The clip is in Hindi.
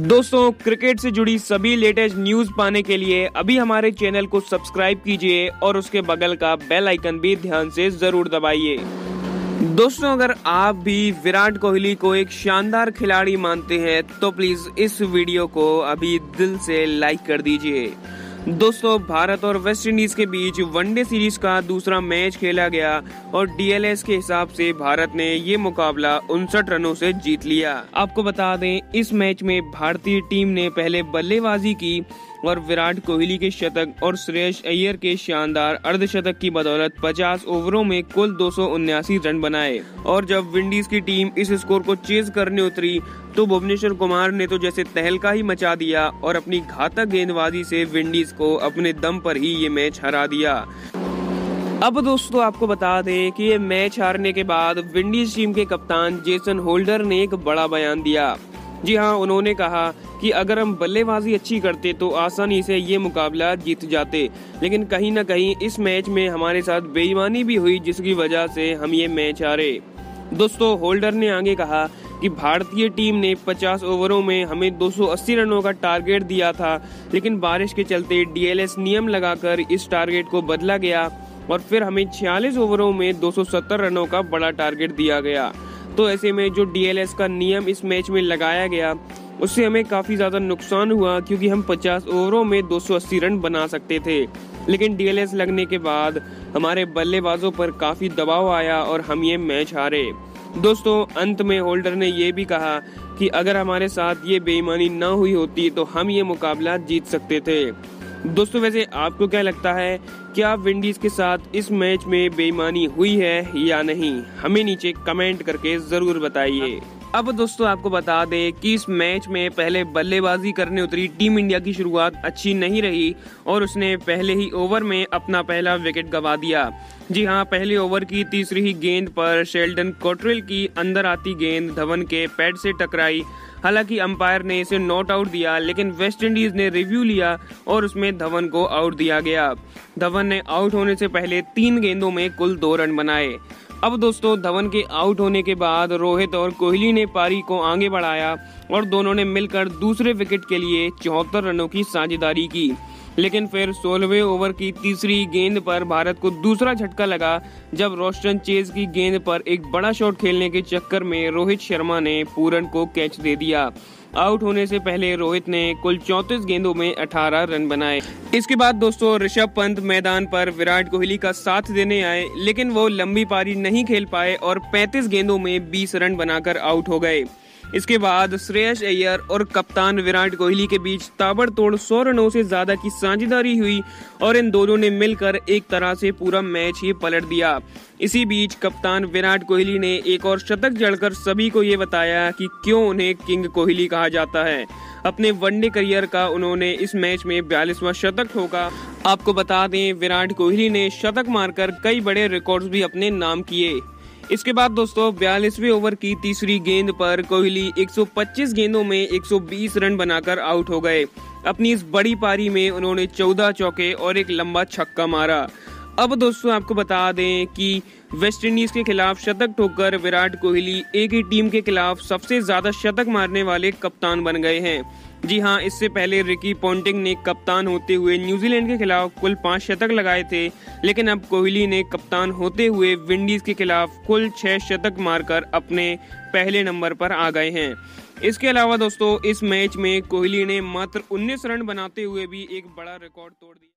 दोस्तों, क्रिकेट से जुड़ी सभी लेटेस्ट न्यूज़ पाने के लिए अभी हमारे चैनल को सब्सक्राइब कीजिए और उसके बगल का बेल आइकन भी ध्यान से ज़रूर दबाइए। दोस्तों, अगर आप भी विराट कोहली को एक शानदार खिलाड़ी मानते हैं तो प्लीज़ इस वीडियो को अभी दिल से लाइक कर दीजिए। दोस्तों, भारत और वेस्ट इंडीज के बीच वनडे सीरीज़ का दूसरा मैच खेला गया और डीएलएस के हिसाब से भारत ने ये मुकाबला उनसठ रनों से जीत लिया। आपको बता दें, इस मैच में भारतीय टीम ने पहले बल्लेबाजी की और विराट कोहली के शतक और श्रेयस अय्यर के शानदार अर्धशतक की बदौलत 50 ओवरों में कुल दो रन बनाए। और जब विंडीज की टीम इस स्कोर को चेज करने उतरी तो भुवनेश्वर कुमार ने तो जैसे तहलका ही मचा दिया और अपनी घातक गेंदबाजी से विंडीज को अपने दम पर ही ये मैच हरा दिया। अब दोस्तों, आपको बता दें कि ये मैच हारने के बाद विंडीज टीम के कप्तान जेसन होल्डर ने एक बड़ा बयान दिया। जी हाँ उन्होंने कहा कि अगर हम बल्लेबाजी अच्छी करते तो आसानी से ये मुकाबला जीत जाते। लेकिन कहीं ना कहीं इस मैच में हमारे साथ बेईमानी भी हुई, जिसकी वजह से हम ये मैच हारे। दोस्तों, होल्डर ने आगे कहा कि भारतीय टीम ने 50 ओवरों में हमें 280 रनों का टारगेट दिया था, लेकिन बारिश के चलते डीएलएस नियम लगाकर इस टारगेट को बदला गया और फिर हमें 46 ओवरों में 270 रनों का बड़ा टारगेट दिया गया। तो ऐसे में जो डीएलएस का नियम इस मैच में लगाया गया, उससे हमें काफ़ी ज़्यादा नुकसान हुआ क्योंकि हम 50 ओवरों में 280 रन बना सकते थे। लेकिन डीएलएस लगने के बाद हमारे बल्लेबाजों पर काफ़ी दबाव आया और हम ये मैच हारे। दोस्तों, अंत में होल्डर ने ये भी कहा कि अगर हमारे साथ ये बेईमानी न हुई होती तो हम ये मुकाबला जीत सकते थे। दोस्तों, वैसे आपको क्या लगता है, क्या विंडीज के साथ इस मैच में बेईमानी हुई है या नहीं? हमें नीचे कमेंट करके ज़रूर बताइए। अब दोस्तों आपको बता दें कि इस मैच में पहले बल्लेबाजी करने उतरी टीम इंडिया की शुरुआत अच्छी नहीं रही और उसने पहले ही ओवर में अपना पहला विकेट गवा दिया। जी हाँ पहले ओवर की तीसरी ही गेंद पर शेल्डन कोट्रेल की अंदर आती गेंद धवन के पैड से टकराई। हालाँकि अंपायर ने इसे नॉट आउट दिया, लेकिन वेस्ट इंडीज ने रिव्यू लिया और उसमें धवन को आउट दिया गया। धवन ने आउट होने से पहले तीन गेंदों में कुल दो रन बनाए। अब दोस्तों, धवन के आउट होने के बाद रोहित और कोहली ने पारी को आगे बढ़ाया और दोनों ने मिलकर दूसरे विकेट के लिए चौहत्तर रनों की साझेदारी की। लेकिन फिर सोलहवें ओवर की तीसरी गेंद पर भारत को दूसरा झटका लगा, जब रोस्टन चेज की गेंद पर एक बड़ा शॉट खेलने के चक्कर में रोहित शर्मा ने पूरन को कैच दे दिया। आउट होने से पहले रोहित ने कुल 34 गेंदों में 18 रन बनाए। इसके बाद दोस्तों, ऋषभ पंत मैदान पर विराट कोहली का साथ देने आए, लेकिन वो लंबी पारी नहीं खेल पाए और 35 गेंदों में 20 रन बनाकर आउट हो गए। इसके बाद श्रेयस अय्यर और कप्तान विराट कोहली के बीच ताबड़तोड़ सौ रनों से ज़्यादा की साझेदारी हुई और इन दोनों ने मिलकर एक तरह से पूरा मैच ही पलट दिया। इसी बीच कप्तान विराट कोहली ने एक और शतक जड़कर सभी को ये बताया कि क्यों उन्हें किंग कोहली कहा जाता है। अपने वनडे करियर का उन्होंने इस मैच में बयालीसवा शतक ठोका। आपको बता दें, विराट कोहली ने शतक मारकर कई बड़े रिकॉर्ड्स भी अपने नाम किए। इसके बाद दोस्तों, बयालीसवें ओवर की तीसरी गेंद पर कोहली 125 गेंदों में 120 रन बनाकर आउट हो गए। अपनी इस बड़ी पारी में उन्होंने 14 चौके और एक लंबा छक्का मारा। अब दोस्तों आपको बता दें कि वेस्ट इंडीज के खिलाफ शतक ठोकर विराट कोहली एक ही टीम के खिलाफ सबसे ज़्यादा शतक मारने वाले कप्तान बन गए हैं। जी हाँ इससे पहले रिकी पॉन्टिंग ने कप्तान होते हुए न्यूजीलैंड के खिलाफ कुल पाँच शतक लगाए थे, लेकिन अब कोहली ने कप्तान होते हुए विंडीज के खिलाफ कुल छह शतक मारकर अपने पहले नंबर पर आ गए हैं। इसके अलावा दोस्तों, इस मैच में कोहली ने मात्र 19 रन बनाते हुए भी एक बड़ा रिकॉर्ड तोड़ दिया।